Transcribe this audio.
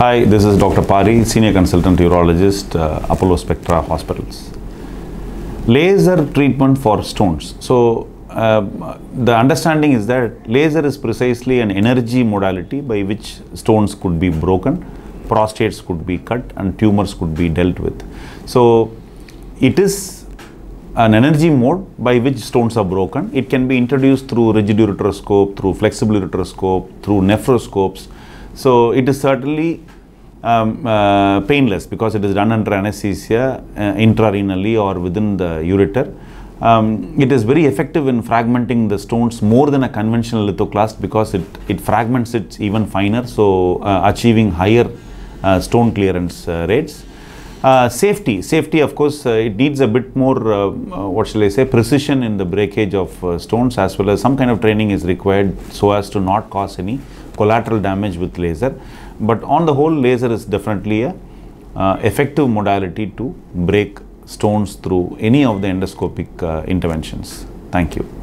Hi, this is Dr. Pari, Senior Consultant Urologist, uh, Apollo Spectra Hospitals. Laser treatment for stones. So, uh, the understanding is that laser is precisely an energy modality by which stones could be broken, prostates could be cut, and tumors could be dealt with. So, it is an energy mode by which stones are broken. It can be introduced through rigid ureteroscope, through flexible ureteroscope, through nephroscopes. So it is certainly um, uh, painless because it is done under anesthesia uh, intrarenally or within the ureter. Um, it is very effective in fragmenting the stones more than a conventional lithoclast because it, it fragments it even finer, so uh, achieving higher uh, stone clearance uh, rates. Uh, safety, safety of course it needs a bit more what shall I say precision in the breakage of stones as well as some kind of training is required so as to not cause any collateral damage with laser. But on the whole laser is definitely a uh, effective modality to break stones through any of the endoscopic uh, interventions. Thank you.